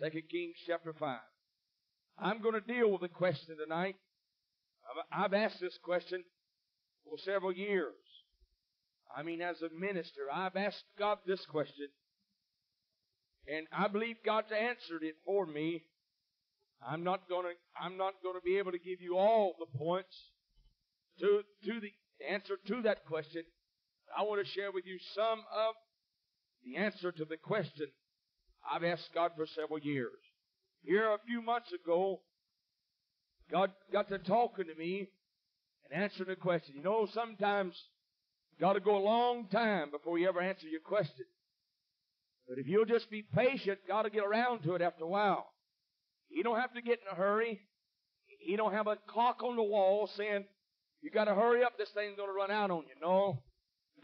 Second Kings chapter 5. I'm going to deal with the question tonight. I've asked this question for several years. I mean, as a minister, I've asked God this question. And I believe God's answered it for me. I'm not gonna, I'm not gonna be able to give you all the points to, to the answer to that question. I want to share with you some of the answer to the question I've asked God for several years. Here a few months ago, God got to talking to me and answering a question. You know, sometimes you got to go a long time before you ever answer your question. But if you'll just be patient, God will get around to it after a while. You don't have to get in a hurry. You don't have a clock on the wall saying, you got to hurry up, this thing's going to run out on you. No.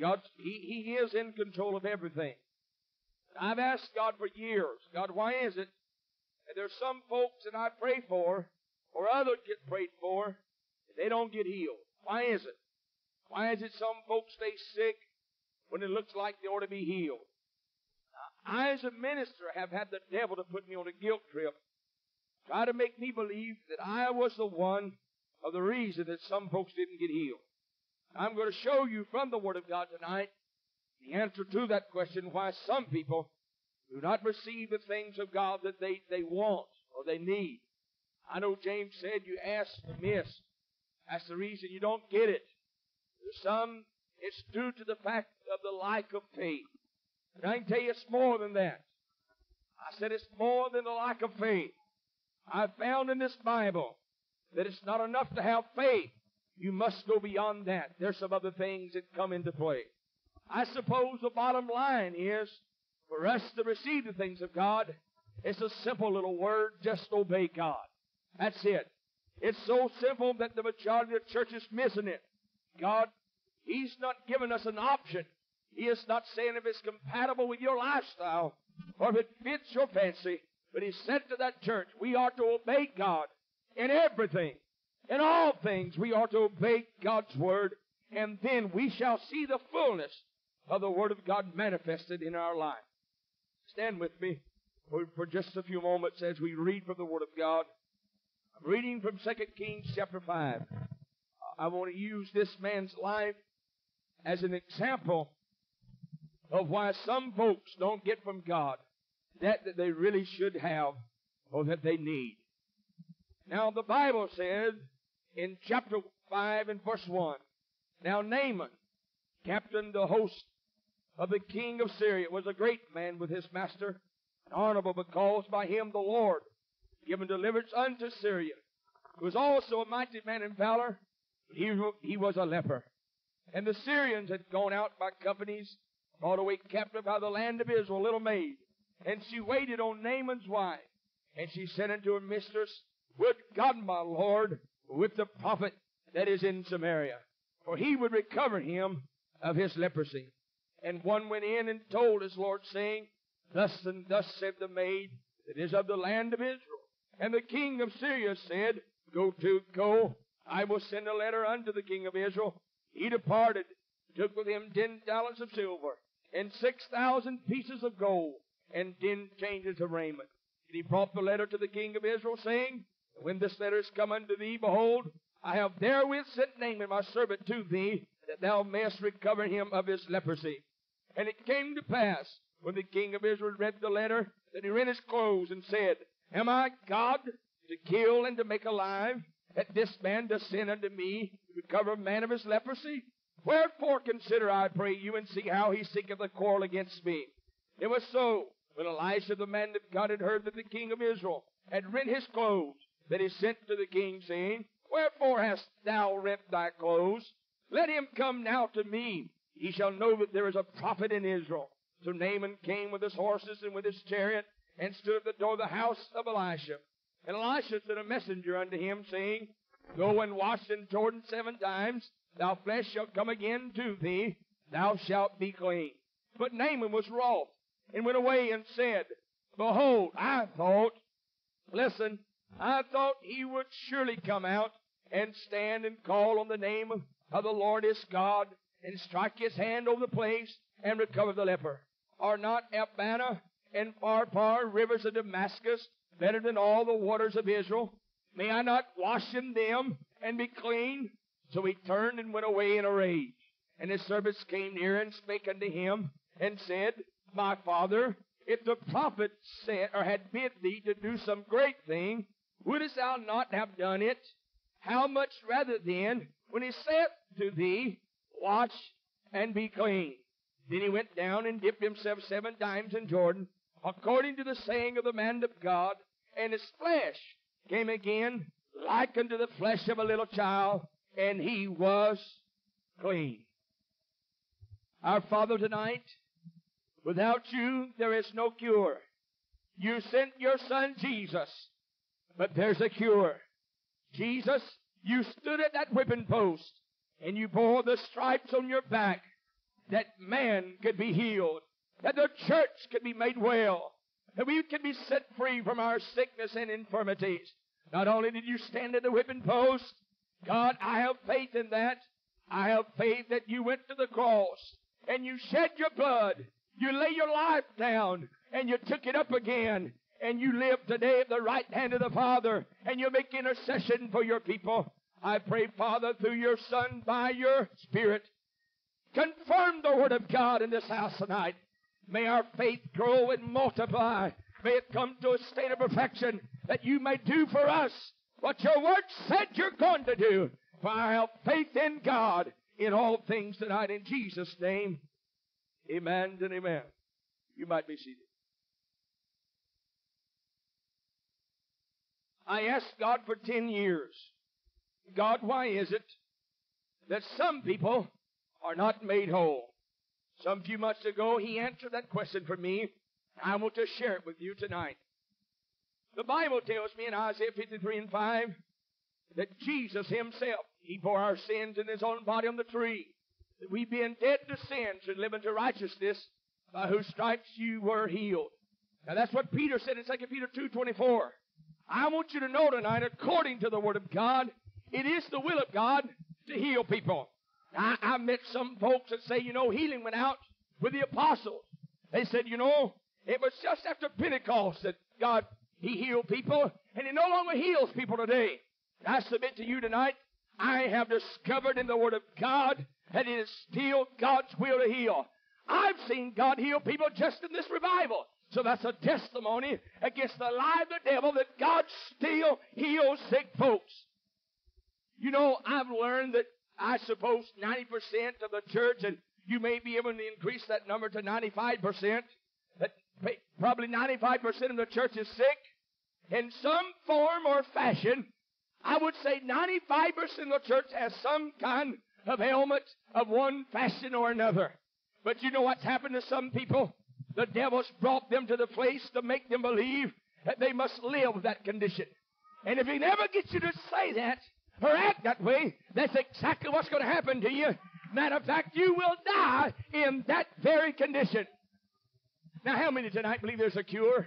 God, he, he is in control of everything. I've asked God for years, God, why is it that there's some folks that I pray for, or others get prayed for, and they don't get healed? Why is it? Why is it some folks stay sick when it looks like they ought to be healed? I, as a minister, have had the devil to put me on a guilt trip, try to make me believe that I was the one of the reason that some folks didn't get healed. I'm going to show you from the Word of God tonight the answer to that question why some people do not receive the things of God that they, they want or they need. I know James said you ask amiss. That's the reason you don't get it. There's some, it's due to the fact of the lack of faith. And I can tell you it's more than that. I said it's more than the lack of faith. I found in this Bible that it's not enough to have faith. You must go beyond that. There's some other things that come into play. I suppose the bottom line is for us to receive the things of God, it's a simple little word, just obey God. That's it. It's so simple that the majority of the church is missing it. God, He's not giving us an option. He is not saying if it's compatible with your lifestyle or if it fits your fancy, but He said to that church, we are to obey God in everything. In all things, we are to obey God's Word, and then we shall see the fullness of the Word of God manifested in our life. Stand with me for, just a few moments as we read from the Word of God. I'm reading from 2 Kings chapter 5. I want to use this man's life as an example of why some folks don't get from God that that they really should have or that they need. Now the Bible says in chapter 5 and verse 1, Now Naaman, captain the host of the king of Syria, was a great man with his master, and honorable because by him the Lord given deliverance unto Syria. He was also a mighty man in valor, but he, he was a leper. And the Syrians had gone out by companies, brought away captive of the land of Israel, little maid. And she waited on Naaman's wife. And she said unto her mistress, Would God, my Lord, with the prophet that is in Samaria, for he would recover him of his leprosy. And one went in and told his Lord, saying, Thus and thus said the maid that is of the land of Israel. And the king of Syria said, Go to, go, I will send a letter unto the king of Israel. He departed, took with him ten talents of silver, and six thousand pieces of gold, and ten changes of raiment. And he brought the letter to the king of Israel, saying, When this letter is come unto thee, behold, I have therewith sent Naaman my servant to thee, that thou mayest recover him of his leprosy. And it came to pass, when the king of Israel read the letter, that he rent his clothes and said, Am I God to kill and to make alive? That this man does sin unto me to recover a man of his leprosy? Wherefore consider, I pray you, and see how he seeketh a quarrel against me. It was so, when Elisha the man of God had heard that the king of Israel had rent his clothes, that he sent to the king, saying, Wherefore hast thou rent thy clothes? Let him come now to me, Ye shall know that there is a prophet in Israel. So Naaman came with his horses and with his chariot, and stood at the door of the house of Elisha. And Elisha sent a messenger unto him, saying, Go and wash in Jordan seven times, thy flesh shall come again to thee, thou shalt be clean. But Naaman was wroth, and went away and said, Behold, I thought, listen, I thought he would surely come out and stand and call on the name of, of the Lord his God, and strike his hand over the place and recover the leper. Are not Abana and Pharpar, rivers of Damascus, better than all the waters of Israel? May I not wash in them and be clean? So he turned and went away in a rage. And his servants came near and spake unto him, and said, My father, if the prophet sent or had bid thee to do some great thing, wouldst thou not have done it? How much rather then, when he said to thee, Watch and be clean. Then he went down and dipped himself seven times in Jordan, according to the saying of the man of God, and his flesh came again like unto the flesh of a little child, and he was clean. Our Father tonight, without you there is no cure. You sent your Son Jesus, but there's a cure. Jesus, you stood at that whipping post, and you bore the stripes on your back that man could be healed, that the church could be made well, that we could be set free from our sickness and infirmities. Not only did you stand at the whipping post, God, I have faith in that. I have faith that you went to the cross and you shed your blood. You lay your life down and you took it up again and you live today at the right hand of the Father and you make intercession for your people. I pray, Father, through your Son, by your Spirit, confirm the Word of God in this house tonight. May our faith grow and multiply. May it come to a state of perfection that you may do for us what your Word said you're going to do. For I have faith in God in all things tonight in Jesus' name. Amen and amen. You might be seated. I asked God for 10 years, God, why is it that some people are not made whole? Some few months ago, He answered that question for me. I want to share it with you tonight. The Bible tells me in Isaiah 53 and 5 that Jesus Himself, He bore our sins in His own body on the tree. That we being dead to sin should live unto righteousness, by whose stripes you were healed. Now that's what Peter said in 2 Peter 2.24. I want you to know tonight, according to the Word of God, it is the will of God to heal people. I, I met some folks that say, you know, healing went out with the apostles. They said, you know, it was just after Pentecost that God, He healed people, and He no longer heals people today. I submit to you tonight, I have discovered in the Word of God that it is still God's will to heal. I've seen God heal people just in this revival. So that's a testimony against the lie of the devil that God still heals sick folks. You know, I've learned that I suppose 90% of the church, and you may be able to increase that number to 95%, that probably 95% of the church is sick in some form or fashion. I would say 95% of the church has some kind of ailment of one fashion or another. But you know what's happened to some people? The devil's brought them to the place to make them believe that they must live that condition. And if he never gets you to say that or act that way, that's exactly what's going to happen to you. Matter of fact, you will die in that very condition. Now, how many tonight believe there's a cure?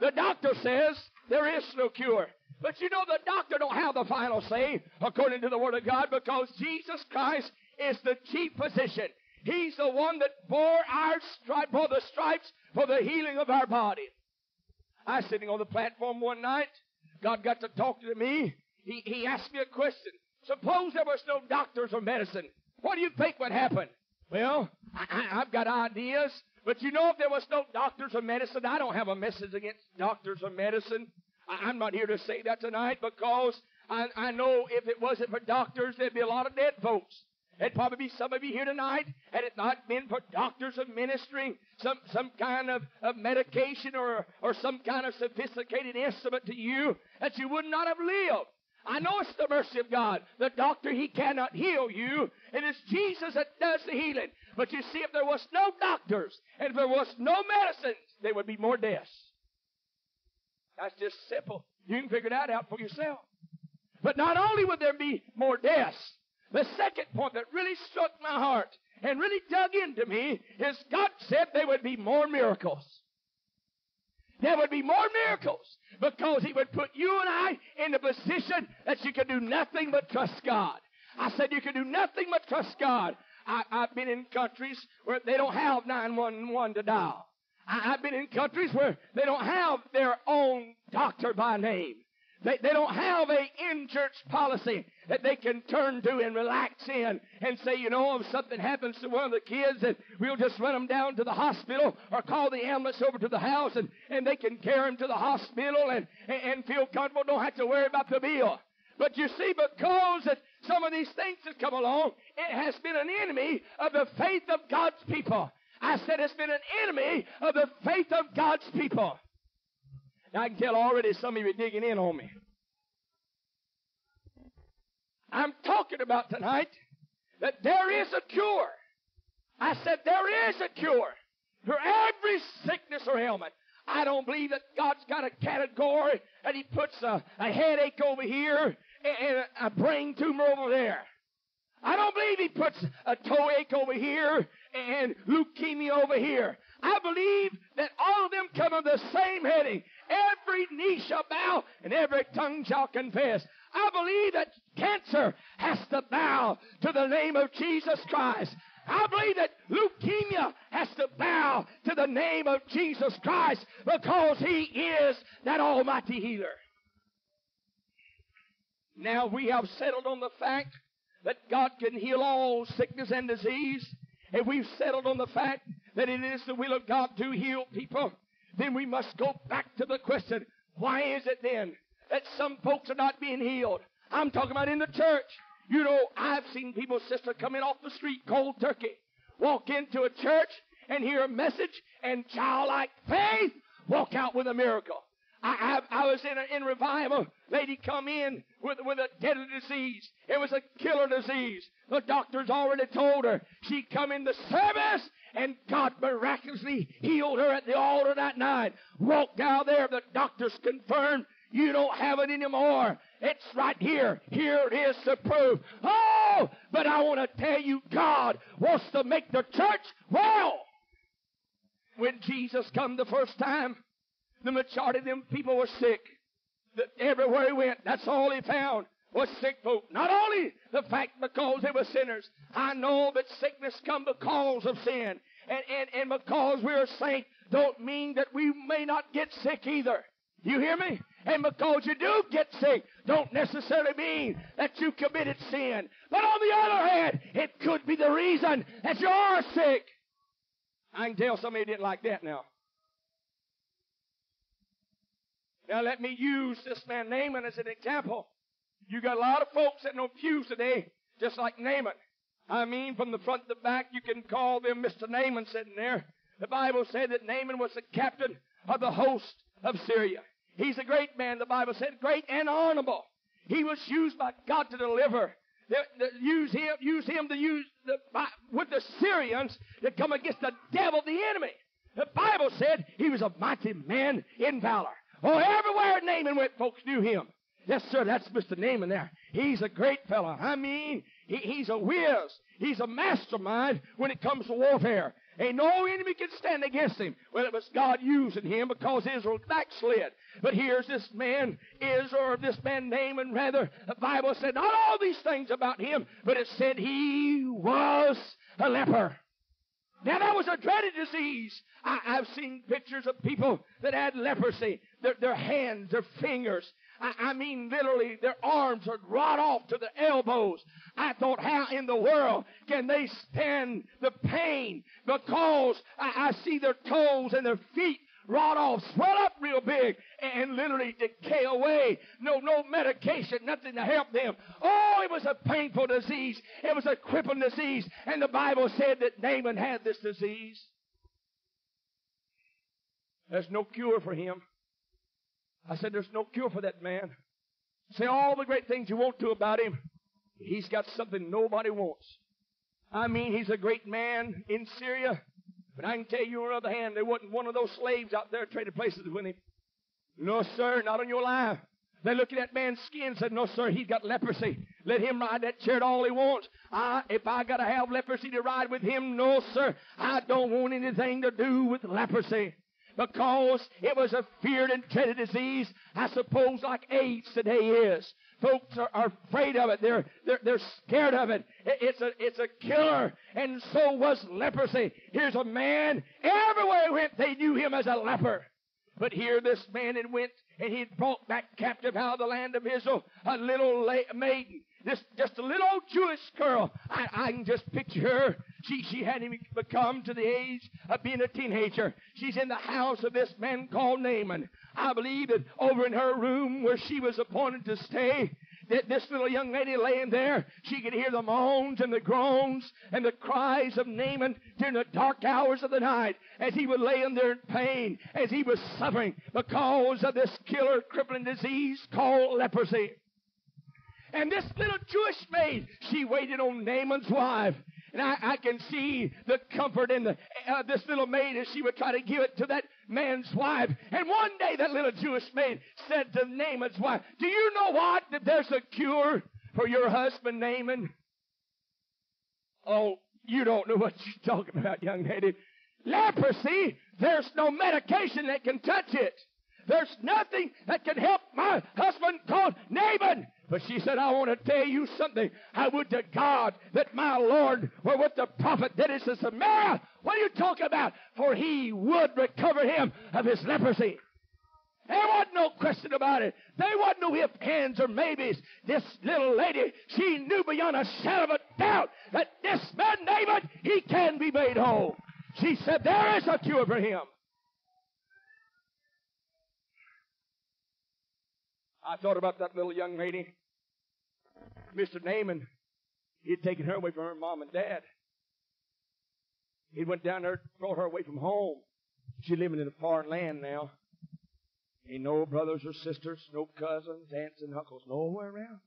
The doctor says there is no cure. But you know the doctor don't have the final say according to the Word of God because Jesus Christ is the chief physician. He's the one that bore our stripe, bore the stripes for the healing of our body. I was sitting on the platform one night. God got to talk to me. He, he asked me a question. Suppose there was no doctors or medicine. What do you think would happen? Well, I, I've got ideas. But you know, if there was no doctors or medicine, I don't have a message against doctors or medicine. I, I'm not here to say that tonight because I, I know if it wasn't for doctors, there'd be a lot of dead folks. There'd probably be some of you here tonight, had it not been for doctors of ministry, some, some kind of, of medication or, or some kind of sophisticated instrument to you, that you would not have lived. I know it's the mercy of God. The doctor, he cannot heal you. It is Jesus that does the healing. But you see, if there was no doctors and if there was no medicines, there would be more deaths. That's just simple. You can figure that out for yourself. But not only would there be more deaths, the second point that really struck my heart and really dug into me is God said there would be more miracles. There would be more miracles because He would put you and I in a position that you could do nothing but trust God. I said you can do nothing but trust God. I, have been in countries where they don't have 911 to dial. I, have been in countries where they don't have their own doctor by name. They, they don't have a in-church policy that they can turn to and relax in and say, you know, if something happens to one of the kids, that we'll just run them down to the hospital or call the ambulance over to the house and, and they can carry them to the hospital and, and feel comfortable, don't have to worry about the bill. But you see, because that some of these things have come along, it has been an enemy of the faith of God's people. I said it's been an enemy of the faith of God's people. Now I can tell already some of you are digging in on me. I'm talking about tonight that there is a cure. I said there is a cure for every sickness or ailment. I don't believe that God's got a category that He puts a, a headache over here and a brain tumor over there. I don't believe He puts a toe ache over here and leukemia over here. I believe that all of them come under the same heading. Every knee shall bow and every tongue shall confess. I believe that cancer has to bow to the name of Jesus Christ. I believe that leukemia has to bow to the name of Jesus Christ because He is that Almighty healer. Now we have settled on the fact that God can heal all sickness and disease. And we've settled on the fact that it is the will of God to heal people. Then we must go back to the question, why is it then that some folks are not being healed? I'm talking about in the church. You know, I've seen people, sister, come in off the street cold turkey, walk into a church and hear a message and childlike faith walk out with a miracle. I, I, I was in, a, in revival. Lady come in with, with a deadly disease. It was a killer disease. The doctors already told her. She come in the service and God miraculously healed her at the altar that night. Walked out there. The doctors confirmed you don't have it anymore. It's right here. Here it is to prove. Oh, but I want to tell you, God wants to make the church well. When Jesus come the first time, the majority of them people were sick. The, everywhere he went, that's all he found was sick folk. Not only the fact because they were sinners. I know that sickness come because of sin. And, and, and because we're saints don't mean that we may not get sick either. You hear me? And because you do get sick, don't necessarily mean that you committed sin. But on the other hand, it could be the reason that you are sick. I can tell somebody didn't like that now. Now let me use this man Naaman as an example. You got a lot of folks sitting on pews today, just like Naaman. I mean, from the front to the back, you can call them Mr. Naaman sitting there. The Bible said that Naaman was the captain of the host of Syria. He's a great man, the Bible said, great and honorable. He was used by God to deliver. The, the, use him, use him to use the, by, with the Syrians to come against the devil, the enemy. The Bible said he was a mighty man in valor. Oh, everywhere Naaman went, folks knew him. Yes, sir, that's Mr. Naaman there. He's a great fellow. I mean, he, he's a whiz. He's a mastermind when it comes to warfare. Ain't no enemy can stand against him. Well, it was God using him because Israel backslid. But here's this man, Israel, or this man Naaman rather. The Bible said not all these things about him, but it said he was a leper. Now that was a dreaded disease. I, have seen pictures of people that had leprosy. Their, their hands, their fingers. I, I, mean literally their arms are rot off to the elbows. I thought, how in the world can they stand the pain? Because I, I see their toes and their feet rot off, swell up real big, and literally decay away. No, no medication, nothing to help them. Oh, it was a painful disease. It was a crippling disease. And the Bible said that Naaman had this disease. There's no cure for him. I said, there's no cure for that man. Say all the great things you want to about him. He's got something nobody wants. I mean, he's a great man in Syria. But I can tell you on the other hand, there wasn't one of those slaves out there trading places with him. No, sir, not on your life. They looked at that man's skin and said, No, sir, he's got leprosy. Let him ride that chariot all he wants. I, if I got to have leprosy to ride with him, no, sir, I don't want anything to do with leprosy. Because it was a feared and dreaded disease, I suppose, like AIDS today is. Folks are, are afraid of it. They're, they're, they're scared of it. it. It's a, it's a killer. And so was leprosy. Here's a man. Everywhere he went, they knew him as a leper. But here this man had went and he had brought back captive out of the land of Israel a little la- maiden. This just a little old Jewish girl. I, I can just picture her. She she hadn't even become to the age of being a teenager. She's in the house of this man called Naaman. I believe that over in her room where she was appointed to stay, that this little young lady laying there, she could hear the moans and the groans and the cries of Naaman during the dark hours of the night as he was laying there in pain, as he was suffering because of this killer crippling disease called leprosy. And this little Jewish maid, she waited on Naaman's wife. And I, I can see the comfort in the, uh, this little maid as she would try to give it to that man's wife. And one day that little Jewish maid said to Naaman's wife, Do you know what? That there's a cure for your husband, Naaman? Oh, you don't know what you're talking about, young lady. Leprosy, there's no medication that can touch it. There's nothing that can help my husband called Naaman. But she said, I want to tell you something. I would to God that my Lord were with the prophet Dennis of Samaria. What are you talking about? For he would recover him of his leprosy. There wasn't no question about it. There wasn't no if, ands, or maybes. This little lady, she knew beyond a shadow of a doubt that this man, David, he can be made whole. She said, there is a cure for him. I thought about that little young lady. Mr. Naaman, he'd taken her away from her mom and dad. He went down there, brought her away from home. She's living in a foreign land now. Ain't no brothers or sisters, no cousins, aunts and uncles, nowhere around.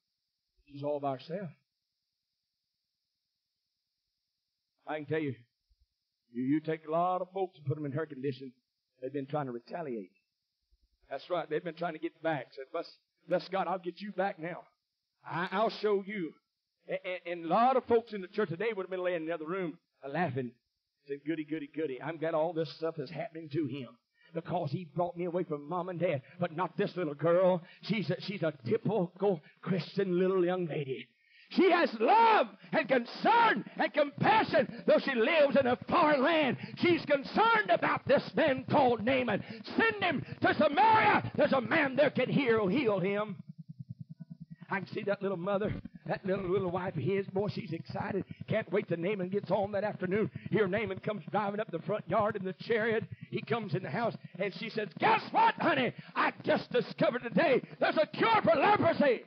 She's all by herself. I can tell you, you, you take a lot of folks and put them in her condition, they've been trying to retaliate. That's right. They've been trying to get back. Said, bless, bless God, I'll get you back now. I, will show you. And, and, a lot of folks in the church today would have been laying in the other room laughing, saying, goody, goody, goody. I'm glad all this stuff is happening to him because he brought me away from mom and dad. But not this little girl. She's a, she's a typical Christian little young lady. She has love and concern and compassion, though she lives in a foreign land. She's concerned about this man called Naaman. Send him to Samaria. There's a man there can heal, heal him. I can see that little mother, that little little wife of his. Boy, she's excited. Can't wait till Naaman gets home that afternoon. Here Naaman comes driving up the front yard in the chariot. He comes in the house and she says, Guess what, honey? I just discovered today there's a cure for leprosy.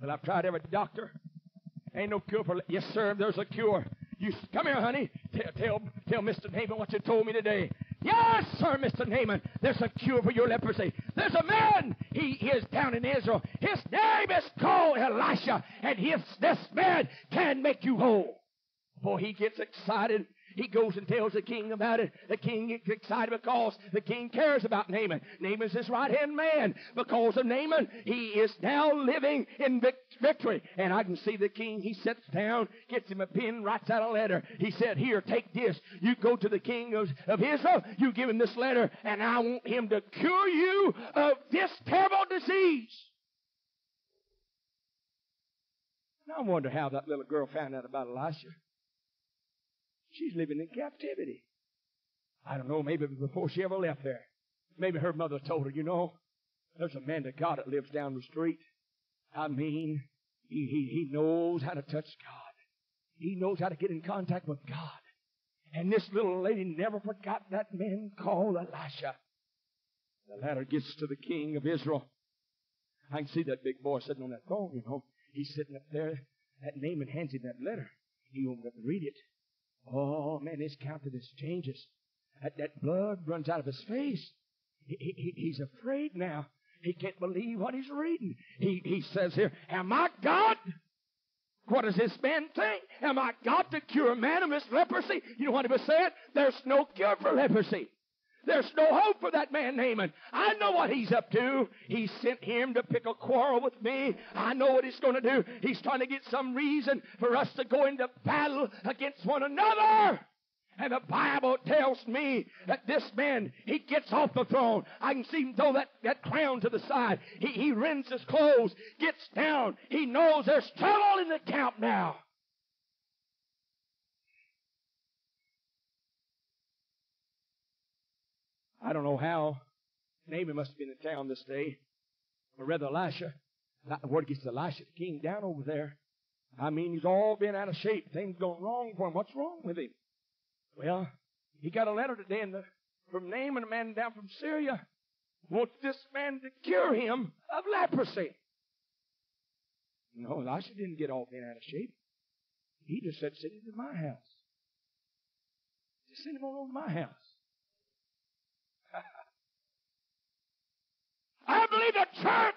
Well, I've tried every doctor. Ain't no cure for. Yes, sir. There's a cure. You come here, honey. Tell tell tell Mr. Naaman what you told me today. Yes, sir, Mr. Naaman. There's a cure for your leprosy. There's a man. He is down in Israel. His name is called Elisha, and his, this man can make you whole. Boy, he gets excited. He goes and tells the king about it. The king gets excited because the king cares about Naaman. Naaman's his right hand man. Because of Naaman, he is now living in victory. And I can see the king, he sits down, gets him a pen, writes out a letter. He said, Here, take this. You go to the king of, of Israel, you give him this letter, and I want him to cure you of this terrible disease. I wonder how that little girl found out about Elisha. She's living in captivity. I don't know, maybe before she ever left there. Maybe her mother told her, you know, there's a man to God that lives down the street. I mean, he, he, he knows how to touch God. He knows how to get in contact with God. And this little lady never forgot that man called Elisha. The letter gets to the king of Israel. I can see that big boy sitting on that throne, you know. He's sitting up there. That Naaman hands him that letter. He won't get to read it. Oh, man, his countenance changes. That, that blood runs out of his face. He, he, he's afraid now. He can't believe what he's reading. He, he says here, Am I God? What does this man think? Am I God to cure a man of his leprosy? You know what he was saying? There's no cure for leprosy. There's no hope for that man Naaman. I know what he's up to. He sent him to pick a quarrel with me. I know what he's going to do. He's trying to get some reason for us to go into battle against one another. And the Bible tells me that this man, he gets off the throne. I can see him throw that, that crown to the side. He, he rends his clothes, gets down. He knows there's trouble in the camp now. I don't know how. Naaman must have been in town this day. Or rather, Elisha. Not the word gets to Elisha, the king, down over there. I mean, he's all been out of shape. Things going wrong for him. What's wrong with him? Well, he got a letter today the, from Naaman, a man down from Syria, wants this man to cure him of leprosy. No, Elisha didn't get all bent out of shape. He just said, send him to my house. Just send him on over to my house. I believe the church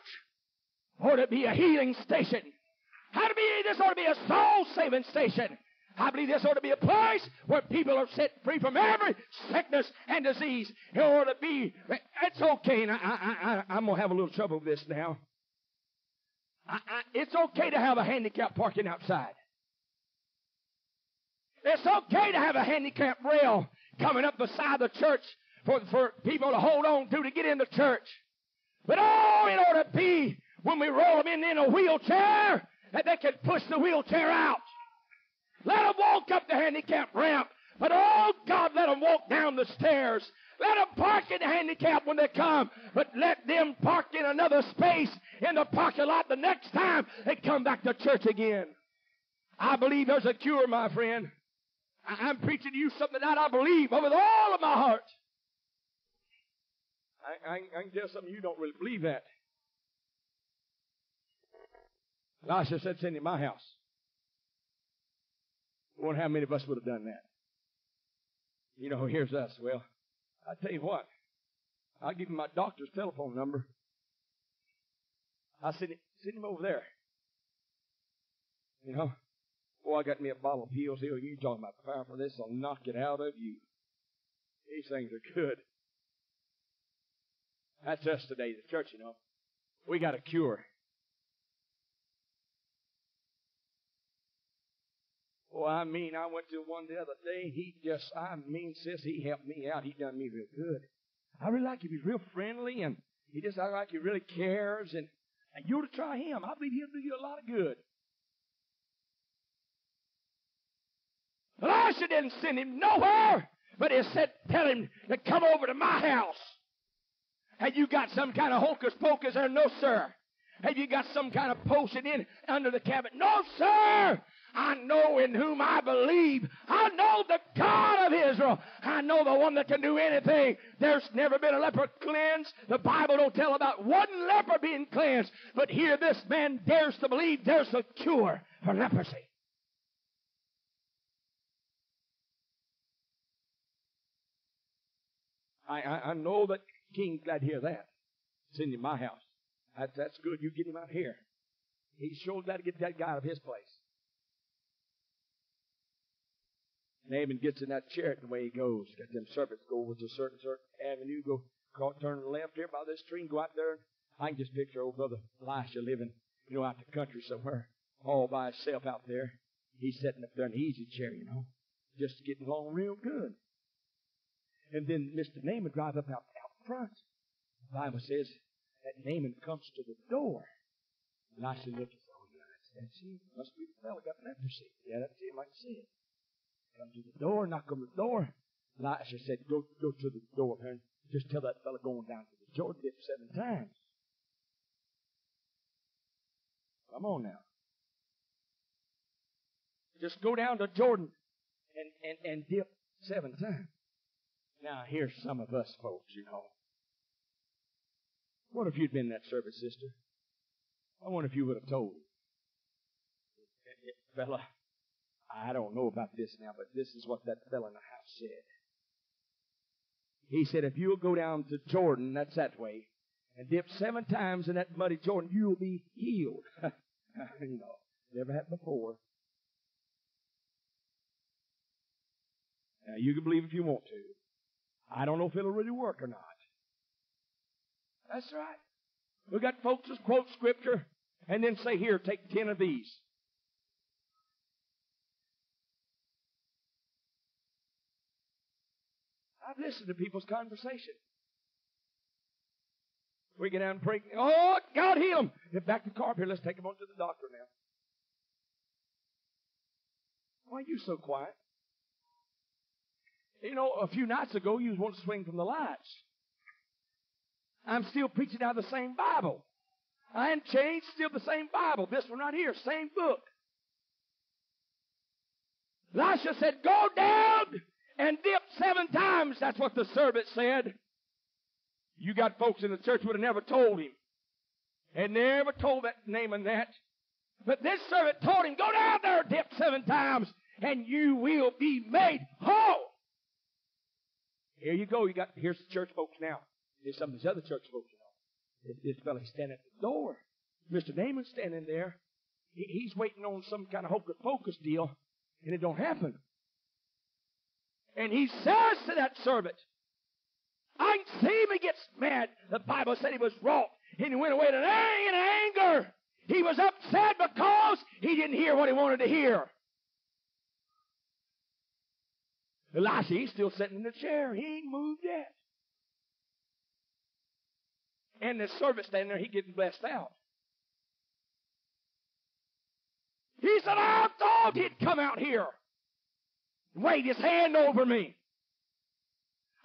ought to be a healing station. How to be, this ought to be a soul saving station. I believe this ought to be a place where people are set free from every sickness and disease. It ought to be, it's okay, I, I, I, am going to have a little trouble with this now. I, I, it's okay to have a handicap parking outside. It's okay to have a handicap rail coming up beside the church for, for people to hold on to to get in the church. But oh, it ought to be when we roll them in, in a wheelchair that they can push the wheelchair out. Let them walk up the handicap ramp. But oh God, let them walk down the stairs. Let them park in the handicap when they come. But let them park in another space in the parking lot the next time they come back to church again. I believe there's a cure, my friend. I'm preaching to you something that I believe with all of my heart. I, I, I can tell some of you don't really believe that. Elisha said, send him my house. I wonder how many of us would have done that. You know, here's us. Well, I tell you what, I'll give him my doctor's telephone number. I'll send send him over there. You know, boy, I got me a bottle of pills here. You talking about power for this? I'll knock it out of you. These things are good. That's us today, the church, you know. We got a cure. Well, I mean, I went to one the other day. He just, I mean, sis, he helped me out. He done me real good. I really like him. He's real friendly, and he just, I like he really cares. And, and you ought to try him. I believe he'll do you a lot of good. Elisha didn't send him nowhere, but he said, tell him to come over to my house. Have you got some kind of hocus pocus there? No, sir. Have you got some kind of potion in under the cabinet? No, sir. I know in whom I believe. I know the God of Israel. I know the one that can do anything. There's never been a leper cleansed. The Bible don't tell about one leper being cleansed. But here this man dares to believe there's a cure for leprosy. I, I, I know that King's glad to hear that. Send him my house. That, that's good. You get him out here. He's sure glad to get that guy out of his place. Naaman gets in that chariot and away he goes. Got them serpents go over to a certain certain avenue, go cross, turn left here by this tree and go out there. I can just picture old brother Elisha living, you know, out the country somewhere, all by himself out there. He's sitting up there in an easy chair, you know, just getting along real good. And then Mr. Naaman drives up out front. The Bible says that Naaman comes to the door. And I Elisha looks, oh yeah, that's, him. Must be the fellow got leprosy. Yeah, that's him. I can see it. Come to the door, knock on the door. Elisha said, go, go to the door and just tell that fellow going down to the Jordan dip seven times. Come on now. Just go down to Jordan and, and, and dip seven times. Now, here's some of us folks, you know. What if you'd been that service, sister? I wonder if you would have told. Eh, eh, fella, I don't know about this now, but this is what that fella in the house said. He said, if you'll go down to Jordan, that's that way, and dip seven times in that muddy Jordan, you'll be healed. you know, never happened before. Now, you can believe if you want to. I don't know if it'll really work or not. That's right. We got folks that quote scripture and then say, here, take ten of these. I've listened to people's conversation. We get down and pray. Oh, God heal him. Get back to the car here. Let's take him on to the doctor now. Why are you so quiet? You know, a few nights ago, you was wanting to swing from the lights. I'm still preaching out of the same Bible. I ain't changed, still the same Bible. This one right here, same book. Elisha said, Go down and dip seven times. That's what the servant said. You got folks in the church would have never told him. And never told that name and that. But this servant told him, Go down there, dip seven times, and you will be made whole. Here you go. You got here's the church folks now. Here's some of these other church folks, you know. This, fella's standing at the door. Mr. Naaman's standing there. He, he's waiting on some kind of hocus pocus deal, and it don't happen. And he says to that servant, I can see him. He gets mad. The Bible said he was wroth, and he went away in anger. He was upset because he didn't hear what he wanted to hear. Elisha, he's still sitting in the chair. He ain't moved yet. And the servant standing there, he getting blessed out. He said, I thought he'd come out here and wave his hand over me.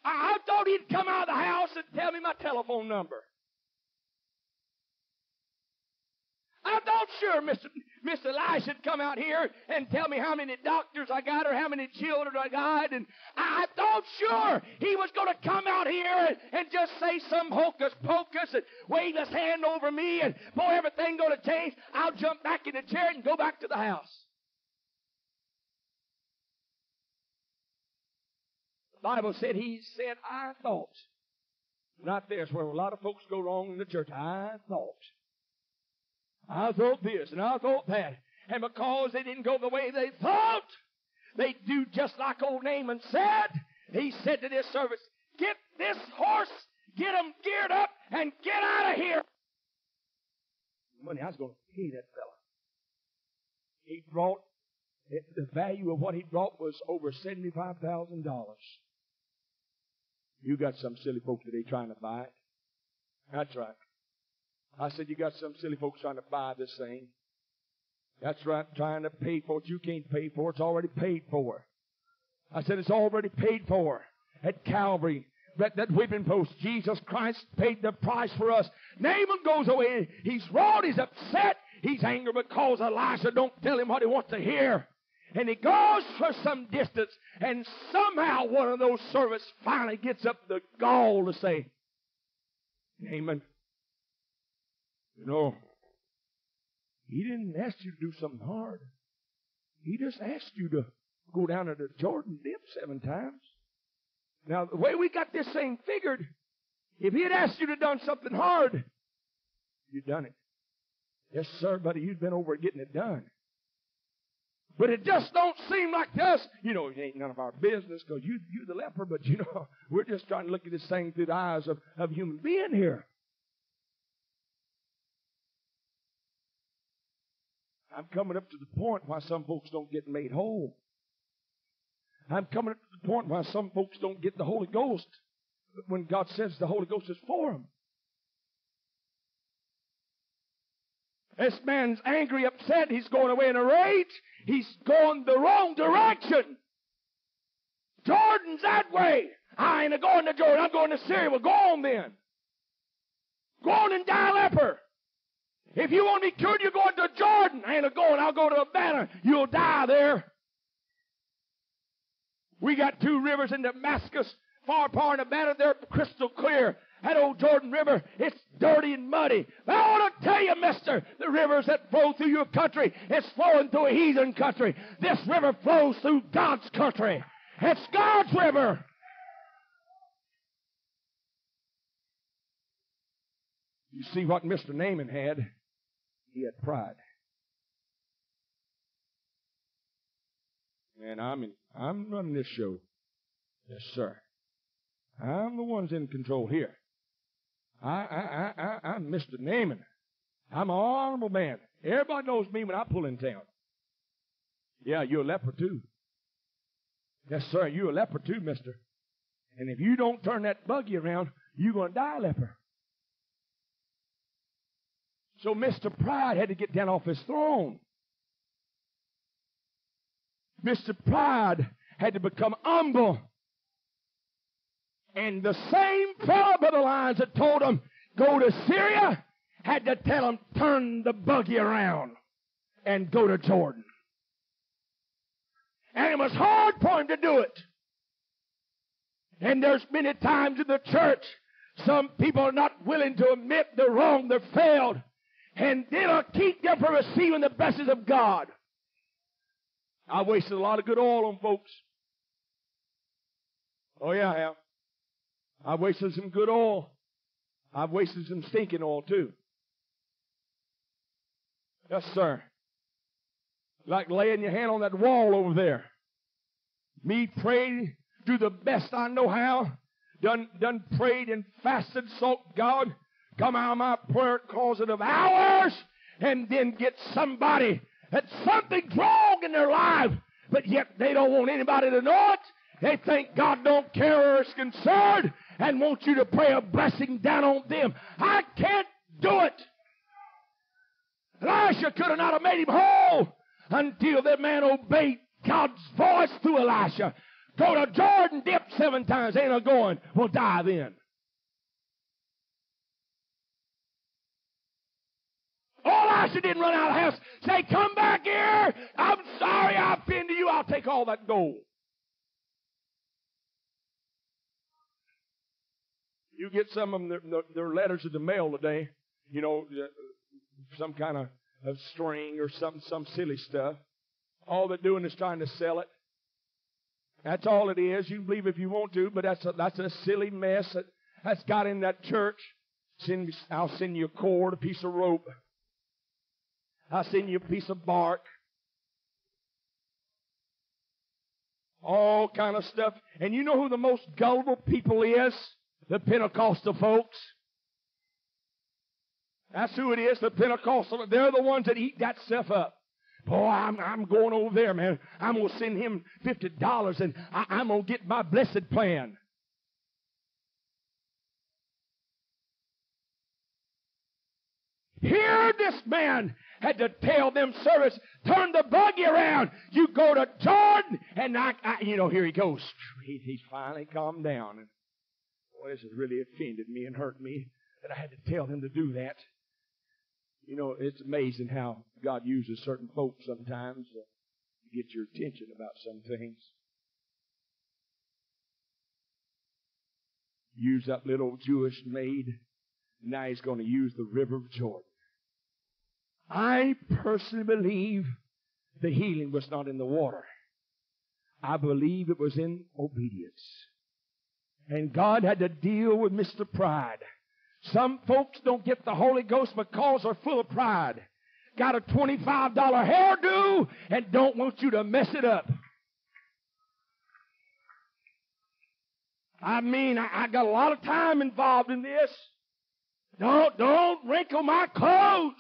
I, I thought he'd come out of the house and tell me my telephone number. I thought sure Mr. Mr. Elisha come out here and tell me how many doctors I got or how many children I got. And I thought sure he was going to come out here and, and just say some hocus pocus and wave his hand over me and boy, everything going to change. I'll jump back in the chair and go back to the house. The Bible said he said, I thought. Right there's where a lot of folks go wrong in the church. I thought. I thought this and I thought that. And because they didn't go the way they thought, they do just like old Naaman said. He said to this servant, Get this horse, get him geared up, and get out of here. Money, I was going to pay that fella. He brought, the value of what he brought was over $75,000. You got some silly folks today trying to buy it. That's right. I said, you got some silly folks trying to buy this thing. That's right, trying to pay for it. You can't pay for it. It's already paid for. I said, it's already paid for at Calvary. That, that whipping post, Jesus Christ paid the price for us. Naaman goes away. He's wrought. He's upset. He's angry because Elisha don't tell him what he wants to hear. And he goes for some distance, and somehow one of those servants finally gets up the gall to say, Naaman, you know, he didn't ask you to do something hard. He just asked you to go down to the Jordan dip seven times. Now, the way we got this thing figured, if he had asked you to done something hard, you'd done it. Yes, sir, buddy, you'd been over getting it done. But it just don't seem like to us. You know, it ain't none of our business because you, you're the leper, but you know, we're just trying to look at this thing through the eyes of, of human being here. I'm coming up to the point why some folks don't get made whole. I'm coming up to the point why some folks don't get the Holy Ghost when God says the Holy Ghost is for them. This man's angry, upset. He's going away in a rage. He's going the wrong direction. Jordan's that way. I ain't a going to Jordan. I'm going to Syria. Well, go on then. Go on and die leper. If you want to be cured, you're going to Jordan. I ain't a going. I'll go to Abana. You'll die there. We got two rivers in Damascus, Pharpar of Abana. They're crystal clear. That old Jordan River, it's dirty and muddy. I want to tell you, mister, the rivers that flow through your country, it's flowing through a heathen country. This river flows through God's country. It's God's river. You see what Mr. Naaman had? He had pride. Man, I'm in, I'm running this show. Yes, sir. I'm the one's in control here. I, I, I, I, I'm Mr. Naaman. I'm an honorable man. Everybody knows me when I pull in town. Yeah, you're a leper too. Yes, sir, you're a leper too, mister. And if you don't turn that buggy around, you're going to die a leper. So Mr. Pride had to get down off his throne. Mr. Pride had to become humble. And the same fellow by the lines that told him, go to Syria, had to tell him, turn the buggy around and go to Jordan. And it was hard for him to do it. And there's many times in the church, some people are not willing to admit they're wrong, they're failed. And it'll keep them from receiving the blessings of God. I wasted a lot of good oil on folks. Oh yeah, I have. I've wasted some good oil. I've wasted some stinking oil too. Yes, sir. Like laying your hand on that wall over there. Me prayed, do the best I know how. Done, done prayed and fasted, sought God. Come out of my prayer closet of hours and then get somebody that's something wrong in their life, but yet they don't want anybody to know it. They think God don't care or is concerned and want you to pray a blessing down on them. I can't do it. Elisha could have not have made him whole until that man obeyed God's voice through Elisha. Go to Jordan, dip seven times, ain't a going, we'll dive then. Elisha didn't run out of house. Say, come back here. I'm sorry I offended you. I'll take all that gold. You get some of them, their, their letters in the mail today, you know, uh, some kind of, of string or some, some silly stuff. All they're doing is trying to sell it. That's all it is. You can believe if you want to, but that's a, that's a silly mess that, that's got in that church. Send, I'll send you a cord, a piece of rope. I'll send you a piece of bark. All kind of stuff. And you know who the most gullible people is? The Pentecostal folks. That's who it is, the Pentecostal. They're the ones that eat that stuff up. Boy, I'm, I'm going over there, man. I'm going to send him $50 and I, I'm going to get my blessed plan. Here, this man had to tell them servants, turn the buggy around. You go to Jordan. And I, I you know, here he goes. He, he's finally calmed down. And Boy, this has really offended me and hurt me that I had to tell him to do that. You know, it's amazing how God uses certain folks sometimes to get your attention about some things. Use that little Jewish maid. Now he's going to use the river of Jordan. I personally believe the healing was not in the water. I believe it was in obedience. And God had to deal with Mr. Pride. Some folks don't get the Holy Ghost because they're full of pride. Got a $25 hairdo and don't want you to mess it up. I mean, I, I got a lot of time involved in this. Don't, don't wrinkle my clothes.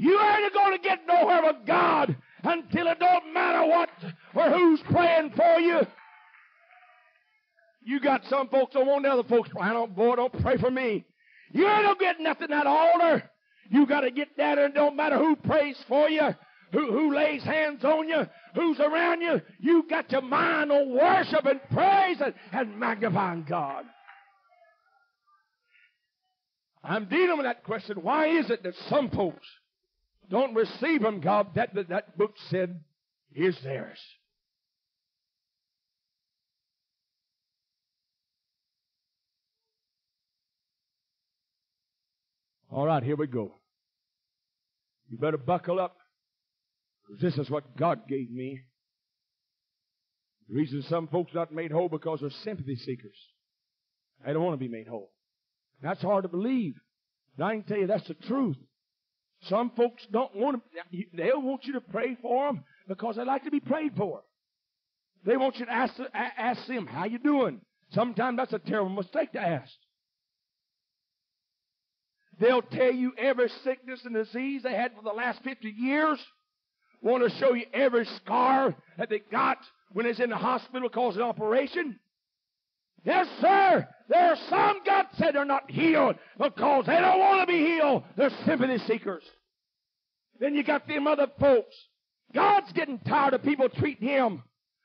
You ain't going to get nowhere with God until it don't matter what or who's praying for you. You got some folks that want other folks praying. Oh, boy, don't pray for me. You ain't gonna get nothing at altar. You got to get down there. It don't matter who prays for you, who, who lays hands on you, who's around you. You got your mind on worship and praise and, and magnifying God. I'm dealing with that question. Why is it that some folks don't receive them, God? That, that, that book said is theirs. All right, here we go. You better buckle up, this is what God gave me. The reason some folks not made whole because they're sympathy seekers. They don't want to be made whole. That's hard to believe. And I can tell you that's the truth. Some folks don't want to, they'll want you to pray for them because they like to be prayed for. They want you to ask, ask them, how you doing? Sometimes that's a terrible mistake to ask. They'll tell you every sickness and disease they had for the last 50 years. Want to show you every scar that they got when it's in the hospital an operation. Yes, sir. There are some, God said, they're not healed because they don't want to be healed. They're sympathy seekers. Then you got them other folks. God's getting tired of people treating him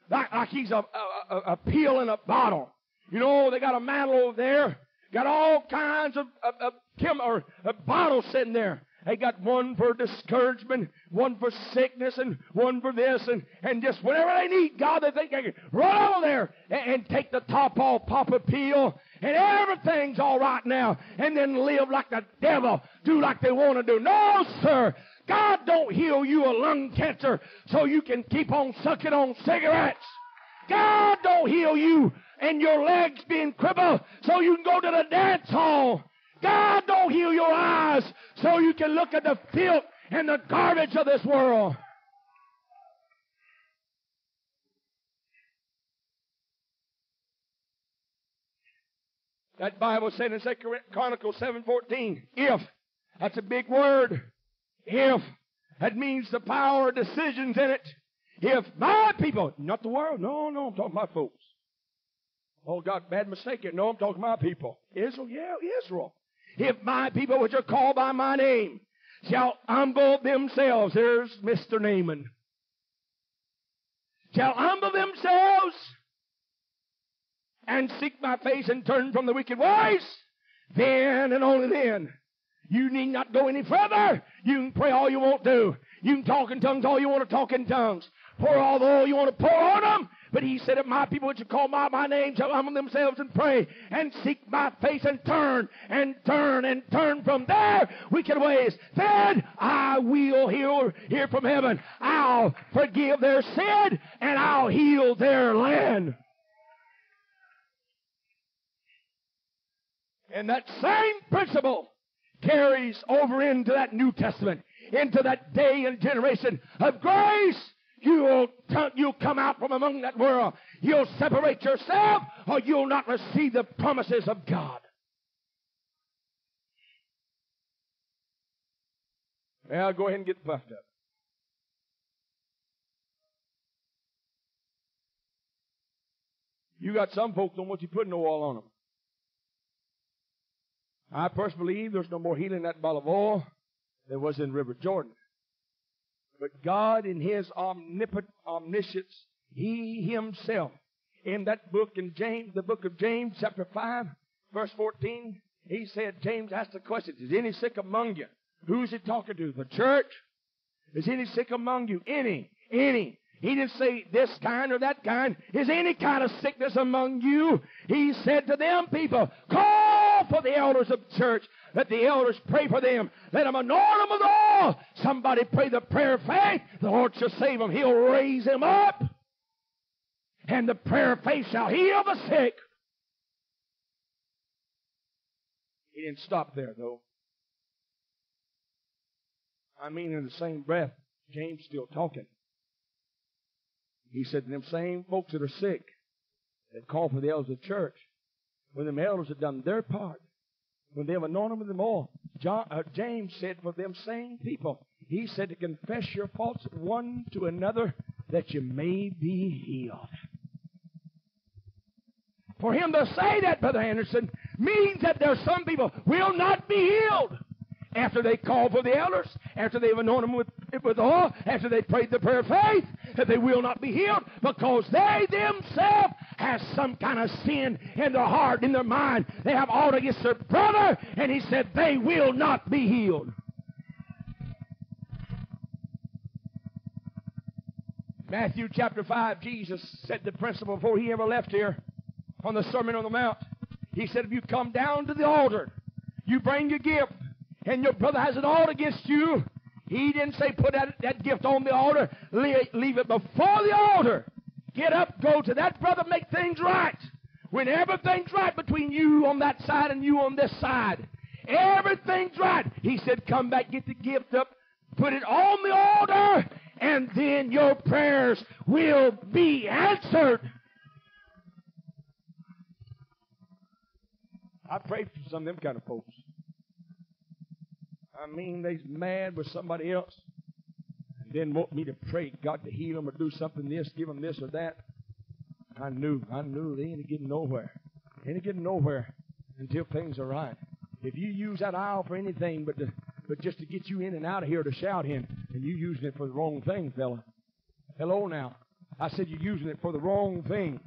like, like he's a, a, a, pill in a bottle. You know, they got a mantle over there, got all kinds of, of, of, chem, or, of bottles sitting there. They got one for discouragement, one for sickness, and one for this, and, and just whatever they need, God, they think they can run over there and, and take the top off, pop a pill, and everything's all right now, and then live like the devil, do like they want to do. No, sir. God don't heal you of lung cancer so you can keep on sucking on cigarettes. God don't heal you and your legs being crippled so you can go to the dance hall. God don't heal your eyes so you can look at the filth and the garbage of this world. That Bible said in 2 Chronicles 7.14, if, that's a big word, if, that means the power of decisions in it. If my people, not the world, no, no, I'm talking about folks. Oh, God, bad mistake. Here. No, I'm talking my people. Israel, yeah, Israel. If my people, which are called by my name, shall humble themselves, here's Mr. Naaman, shall humble themselves and seek my face and turn from the wicked ways, then and only then you need not go any further. You can pray all you want to. You can talk in tongues all you want to talk in tongues. Pour all the oil you want to pour on them. But he said, if my people which are call by my name shall humble themselves and pray and seek my face and turn and turn and turn from their wicked ways, then I will hear, hear from heaven. I'll forgive their sin and I'll heal their land. And that same principle carries over into that New Testament, into that day and generation of grace. You'll, you'll come out from among that world. You'll separate yourself or you'll not receive the promises of God. Well, go ahead and get puffed up. You got some folks don't want you putting no oil on them. I personally believe there's no more healing in that bottle of oil than was in River Jordan. But God, in His omnipotent omniscience, He Himself, in that book in James, the book of James, chapter 5, verse 14, He said, James asked the question, Is any sick among you? Who's He talking to? The church? Is any sick among you? Any. Any. He didn't say this kind or that kind. Is any kind of sickness among you? He said to them people, call for the elders of the church. Let the elders pray for them. Let them anoint them with oil. Somebody pray the prayer of faith. The Lord shall save them. He'll raise them up. And the prayer of faith shall heal the sick. He didn't stop there though. I mean in the same breath, James still talking. He said to them same folks that are sick, that call for the elders of the church, when the elders have done their part, when they have anointed with them all, John, uh, James said for them same people, he said to confess your faults one to another that you may be healed. For him to say that, Brother Anderson, means that there are some people will not be healed after they call for the elders, after they've anointed them with, with oil, after they prayed the prayer of faith, that they will not be healed because they themselves have some kind of sin in their heart, in their mind. They have aught against their brother, and he said they will not be healed. Matthew chapter 5, Jesus said the principle before he ever left here on the Sermon on the Mount. He said, if you come down to the altar, you bring your gift, and your brother has an ought against you, he didn't say put that, that gift on the altar, leave it before the altar. Get up, go to that brother, make things right. When everything's right between you on that side and you on this side, everything's right. He said, come back, get the gift up, put it on the altar, and then your prayers will be answered. I pray for some of them kind of folks. I mean, they's mad with somebody else. Then want me to pray God to heal them or do something this, give them this or that. I knew, I knew they ain't getting nowhere. They Ain't getting nowhere until things are right. If you use that aisle for anything but to, but just to get you in and out of here to shout in, and you using it for the wrong thing, fella. Hello now. I said you're using it for the wrong thing.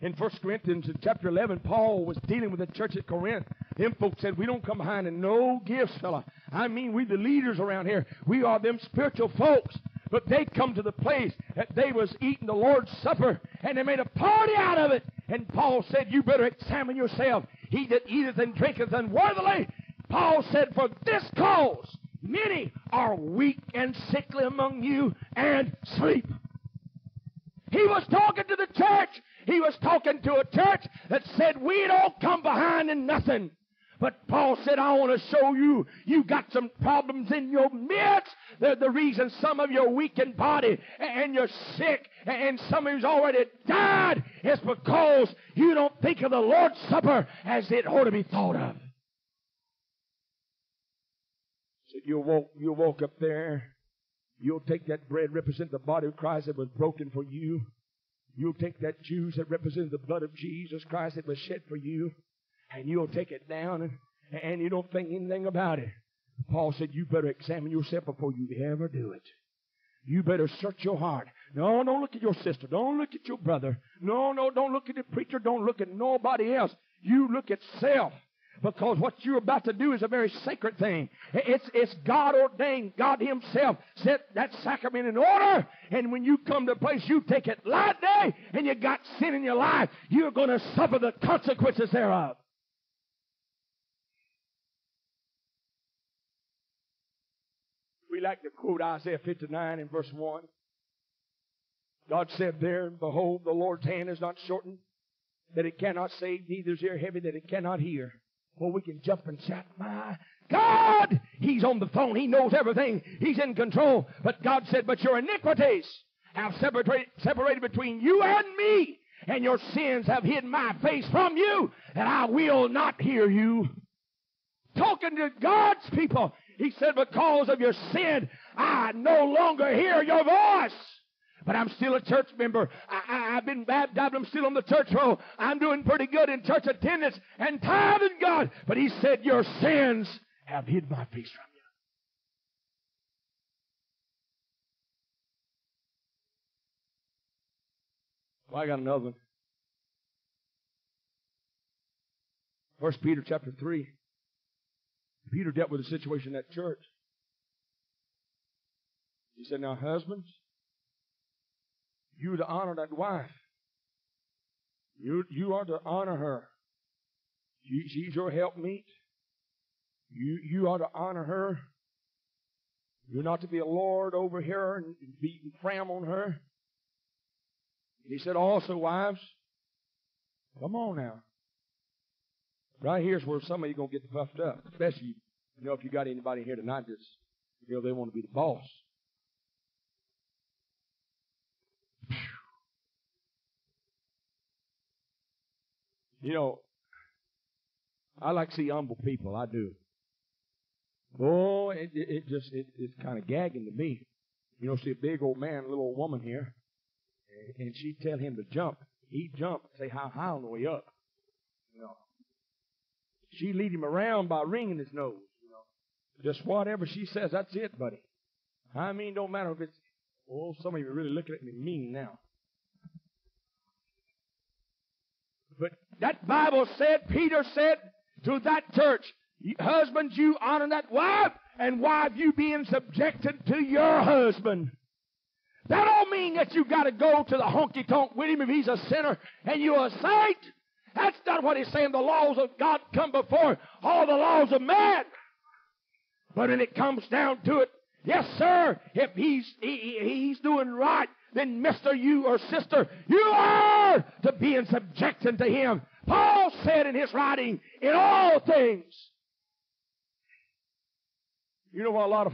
In 1 Corinthians in chapter 11, Paul was dealing with the church at Corinth. Them folks said, we don't come behind in no gifts, fella. I mean, we the leaders around here. We are them spiritual folks. But they come to the place that they was eating the Lord's Supper, and they made a party out of it. And Paul said, you better examine yourself. He that eateth and drinketh unworthily. Paul said, for this cause many are weak and sickly among you and sleep. He was talking to the church. He was talking to a church that said, we don't come behind in nothing. But Paul said, I want to show you, you got some problems in your midst. The, the reason some of you are weak in body and you're sick and some of you's already died is because you don't think of the Lord's Supper as it ought to be thought of. So you'll you'll walk up there. You'll take that bread, represent the body of Christ that was broken for you. You'll take that juice that represents the blood of Jesus Christ that was shed for you and you'll take it down and, and you don't think anything about it. Paul said, you better examine yourself before you ever do it. You better search your heart. No, don't look at your sister. Don't look at your brother. No, no, don't look at the preacher. Don't look at nobody else. You look at self. Because what you're about to do is a very sacred thing. It's, it's God ordained. God Himself set that sacrament in order. And when you come to a place, you take it lightly and you got sin in your life, you're going to suffer the consequences thereof. We like to quote Isaiah 59 and verse 1. God said there, Behold, the Lord's hand is not shortened, that it cannot save, neither is ear heavy, that it cannot hear. Well, we can jump and shout, My God! He's on the phone. He knows everything. He's in control. But God said, But your iniquities have separated, separated between you and me, and your sins have hid my face from you, and I will not hear you. Talking to God's people. He said, because of your sin, I no longer hear your voice. But I'm still a church member. I, have been baptized. I'm still on the church roll. I'm doing pretty good in church attendance and tithing God. But he said, your sins have hid my face from you. Well, I got another one. First Peter chapter 3. Peter dealt with a situation that church. He said, Now, husbands, you are to honor that wife. You, you are to honor her. She, she's your helpmeet. You, you are to honor her. You're not to be a lord over her and beat and cram on her. He said also, wives, come on now. Right here's where some of you going to get puffed up, especially, you know, if you got anybody here tonight that's, you know, they want to be the boss. You know, I like to see humble people. I do. Oh, it, it, it just, it, it's kind of gagging to me. You know, see a big old man, a little old woman here, and she tell him to jump. He jump, say how high on the way up. You know, she lead him around by wringing his nose. You know, just whatever she says, that's it, buddy. I mean, don't matter if it's. Oh, some of you are really looking at me mean now. But that Bible said, Peter said to that church, husbands, you honor that wife, and wife, you being subjected to your husband. That don't mean that you got to go to the honky tonk with him if he's a sinner and you're a saint. That's not what he's saying. The laws of God come before all the laws of man. But when it comes down to it, yes, sir, if he's, he, he's doing right, then Mr. You or Sister, you are to be in subjection to him. Paul said in his writing, in all things. You know what a lot of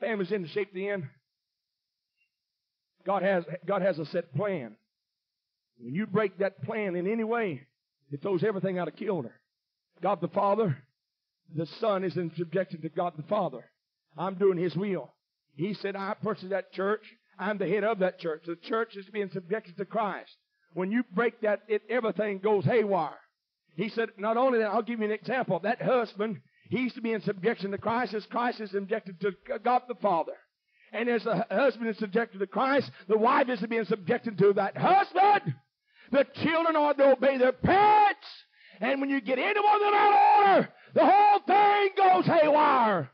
families in the shape they in? God has, God has a set plan. When you break that plan in any way, it throws everything out of kilter. God the Father, the Son is in subjection to God the Father. I'm doing His will. He said, I purchased that church. I'm the head of that church. The church is being subjected to Christ. when you break that, it, everything goes haywire. He said, not only that, I'll give you an example. That husband, he's to be in subjection to Christ as Christ is subjected to God the Father. And as the husband is subjected to Christ, the wife is to be subjected to that husband. The children ought to obey their parents. And when you get into one of that order, the whole thing goes haywire.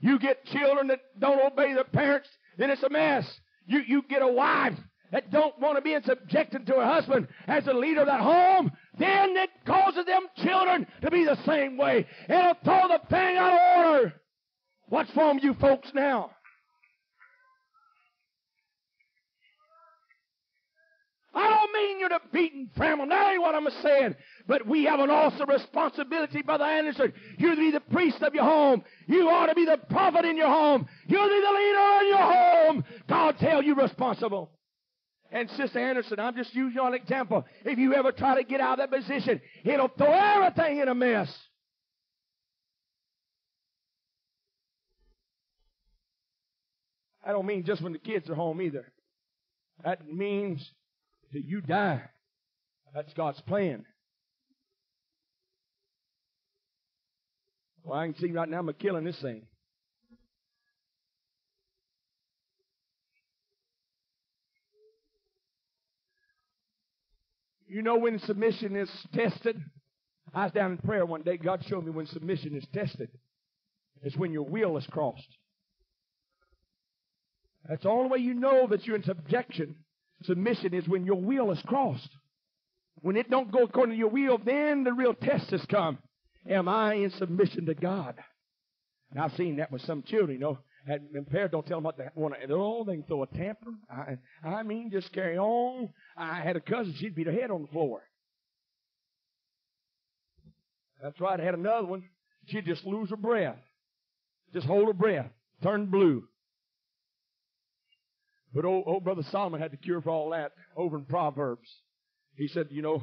You get children that don't obey their parents, then it's a mess. You, you get a wife that don't want to be subjected to her husband as the leader of that home, then it causes them children to be the same way. It'll throw the thing out of order. What's wrong with you folks now? I don't mean you're the beaten family. That ain't what I'm saying. But we have an awesome responsibility, Brother Anderson. You're to be the priest of your home. You ought to be the prophet in your home. You're to be the leader in your home. God tell you responsible. And Sister Anderson, I'm just using you an example. If you ever try to get out of that position, it'll throw everything in a mess. I don't mean just when the kids are home either. That means till you die. That's God's plan. Well, I can see right now I'm killing this thing. You know when submission is tested? I was down in prayer one day. God showed me when submission is tested. It's when your will is crossed. That's the only way you know that you're in subjection. Submission is when your will is crossed. When it don't go according to your will, then the real test has come. Am I in submission to God? And I've seen that with some children, you know. And parents don't tell them what they want to. Oh, they can throw a temper. I, I mean, just carry on. I had a cousin, she'd beat her head on the floor. That's right. I had another one. She'd just lose her breath. Just hold her breath. Turn blue. But old, old brother Solomon had the cure for all that over in Proverbs. He said, you know,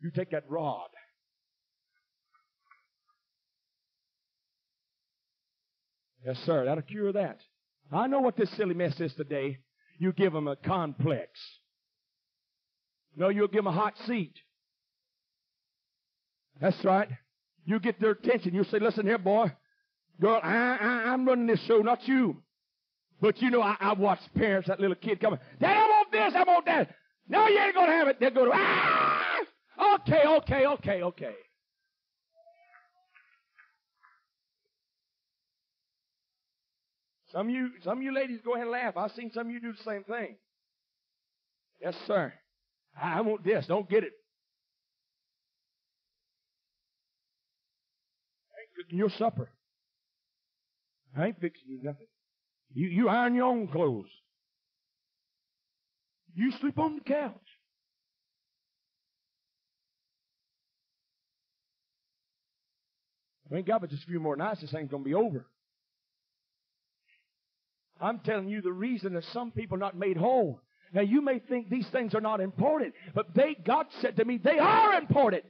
you take that rod Yes, sir. That'll cure that. I know what this silly mess is today. You give them a complex. No, you'll give them a hot seat. That's right. You get their attention. You say, listen here, boy. Girl, I, I, I'm running this show, not you. But you know, I, I watched parents, that little kid coming, Dad, I want this, I want that. No, you ain't gonna have it. They'll to, ah! Okay, okay, okay, okay. Some of you, some of you ladies go ahead and laugh. I've seen some of you do the same thing. Yes, sir. I want this. Don't get it. I ain't cooking your supper. I ain't fixing you nothing. You, you iron your own clothes. You sleep on the couch. Thank God, but just a few more nights, this thing's going to be over. I'm telling you the reason that some people are not made whole. Now you may think these things are not important, but they, God said to me, they are important.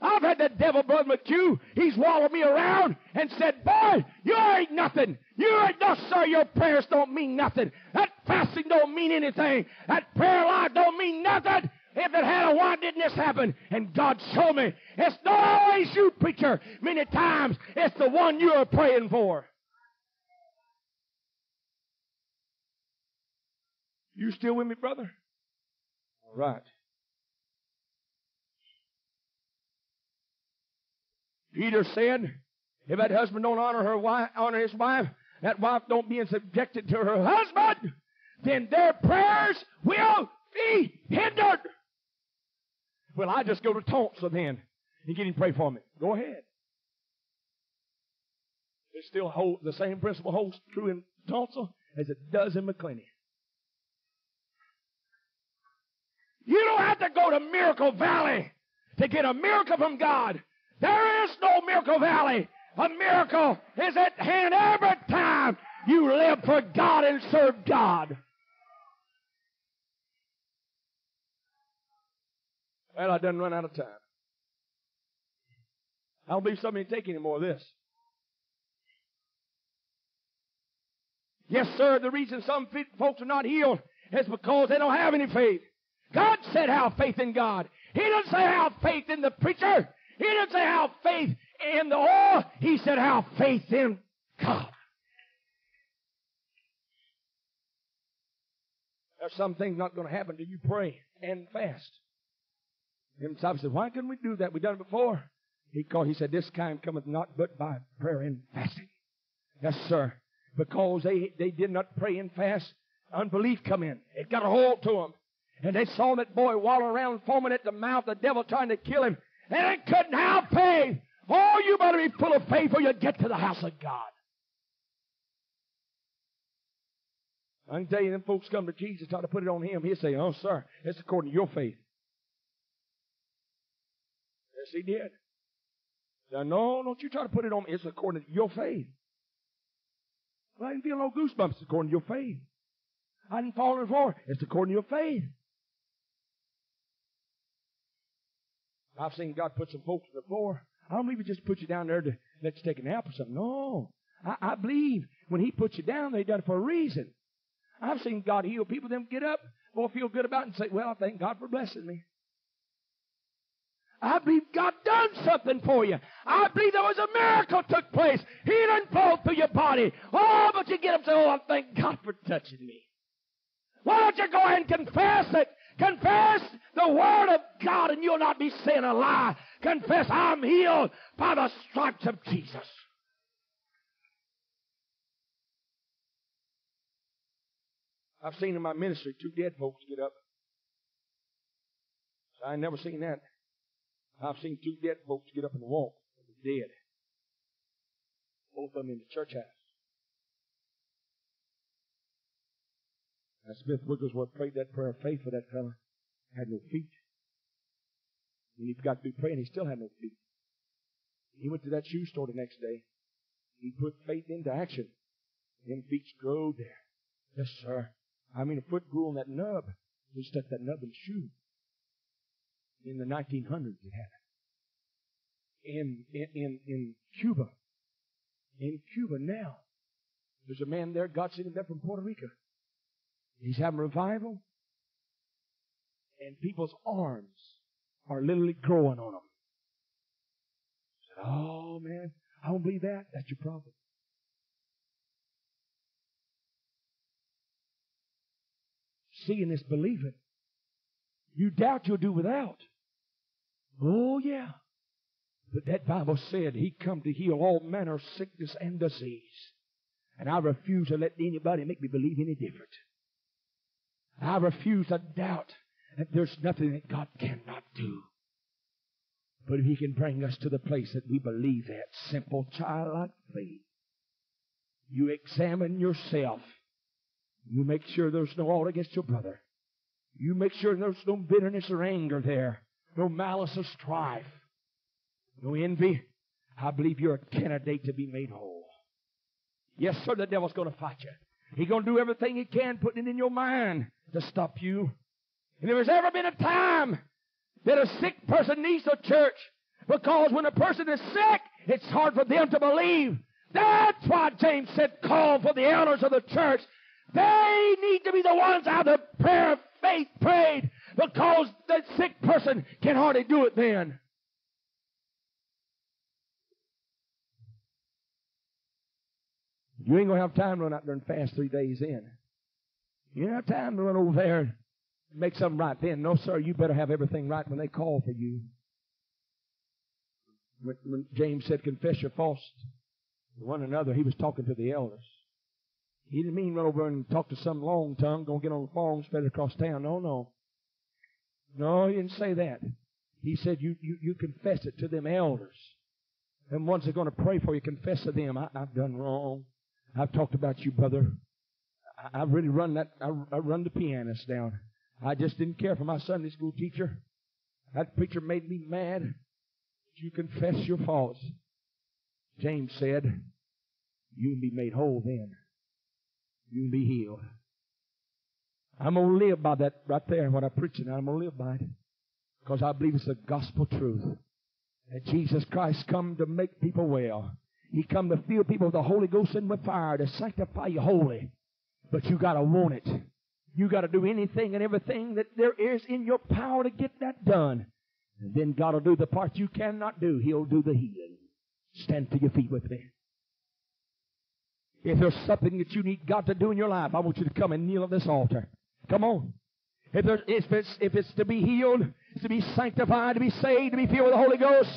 I've had that devil, Brother McHugh, he's wallowed me around and said, boy, you ain't nothing. You ain't, no sir, your prayers don't mean nothing. That fasting don't mean anything. That prayer life don't mean nothing. If it had, a why didn't this happen? And God showed me. It's not always you, preacher. Many times, it's the one you are praying for. You still with me, brother? All right. Peter said, if that husband don't honor her wife, honor his wife, that wife don't be subjected to her husband, then their prayers will be hindered. Well, I just go to Tulsa then and get him to pray for me. Go ahead. It still hold, the same principle holds true in Tulsa as it does in Macclenny. You don't have to go to Miracle Valley to get a miracle from God. There is no Miracle Valley. A miracle is at hand every time you live for God and serve God. Well, I done run out of time. I don't believe somebody take any more of this. Yes, sir, the reason some folks are not healed is because they don't have any faith. God said have faith in God. He didn't say have faith in the preacher. He didn't say have faith in the oil. He said have faith in God. There's some things not going to happen till you pray and fast. And disciples said, Why couldn't we do that? We've done it before. He called, he said, This kind cometh not but by prayer and fasting. Yes, sir. Because they, they did not pray and fast, unbelief come in. It got a hold to them. And they saw that boy wallowing around foaming at the mouth, the devil trying to kill him. And it couldn't have faith. Oh, you better be full of faith or you get to the house of God. I can tell you, them folks come to Jesus, try to put it on him. He'll say, Oh, sir, it's according to your faith. Yes, he did. Now, no, don't you try to put it on me. It's according to your faith. Well, I didn't feel no goosebumps. It's according to your faith. I didn't fall on the floor. It's according to your faith. I've seen God put some folks on the floor. I don't believe He just put you down there to let you take a nap or something. No. I, I believe when He puts you down there, He done it for a reason. I've seen God heal people, them get up, boy, feel good about it and say, Well, I thank God for blessing me. I believe God done something for you. I believe there was a miracle took place. Healing flowed through your body. Oh, but you get up and say, Oh, I thank God for touching me. Why don't you go ahead and confess it? Confess the Word of God and you'll not be saying a lie. Confess, I'm healed by the stripes of Jesus. I've seen in my ministry two dead folks get up. I ain't never seen that. I've seen two dead folks get up and walk. Dead. Both of them in the church house. Now Smith Wigglesworth prayed that prayer of faith for that fellow. Had no feet. And he forgot to be praying. He still had no feet. He went to that shoe store the next day. He put faith into action. Them feet growed there. Yes, sir. I mean, a foot grew on that nub. He stuck that nub in the shoe. In the 1900s, it happened. In, in, in, in Cuba. In Cuba now. There's a man there, God sent him there from Puerto Rico. He's having revival. And people's arms are literally growing on them. Said, oh man, I don't believe that. That's your problem. Seeing is believing. You doubt you'll do without. Oh yeah. But that Bible said he come to heal all manner of sickness and disease. And I refuse to let anybody make me believe any different. I refuse to doubt that there's nothing that God cannot do. But if He can bring us to the place that we believe that simple childlike faith, you examine yourself. You make sure there's no ought against your brother. You make sure there's no bitterness or anger there, no malice or strife, no envy. I believe you're a candidate to be made whole. Yes, sir, the devil's going to fight you. He's going to do everything he can, putting it in your mind to stop you. And if there's ever been a time that a sick person needs a church, because when a person is sick, it's hard for them to believe. That's why James said, call for the elders of the church. They need to be the ones out of prayer of faith prayed, because the sick person can hardly do it then. You ain't gonna have time to run out there and fast three days in. You don't have time to run over there and make something right then. No, sir, you better have everything right when they call for you. When, when James said, confess your faults to one another, he was talking to the elders. He didn't mean run over and talk to some long tongue, gonna get on the phone, spread it across town. No, no. No, he didn't say that. He said you, you, you confess it to them elders. And ones that are going to pray for you, confess to them, I, I've done wrong. I've talked about you, brother. I, have really run that, I, I run the pianist down. I just didn't care for my Sunday school teacher. That preacher made me mad. You confess your faults. James said, you can be made whole then. You can be healed. I'm going to live by that right there, what I'm preaching. I'm going to live by it. Because I believe it's the gospel truth. That Jesus Christ come to make people well. He come to fill people with the Holy Ghost and with fire to sanctify you holy. But you gotta want it. You got to do anything and everything that there is in your power to get that done. And then God will do the part you cannot do. He'll do the healing. Stand to your feet with me. If there's something that you need God to do in your life, I want you to come and kneel at this altar. Come on. If, there's, if, it's, if it's to be healed, to be sanctified, to be saved, to be filled with the Holy Ghost,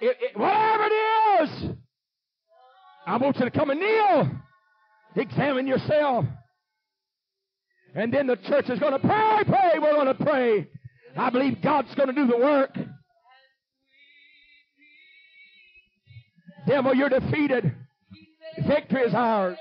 it, it, whatever it is, I want you to come and kneel. Examine yourself. And then the church is going to pray, pray, we're going to pray. I believe God's going to do the work. Devil, you're defeated. Victory is ours.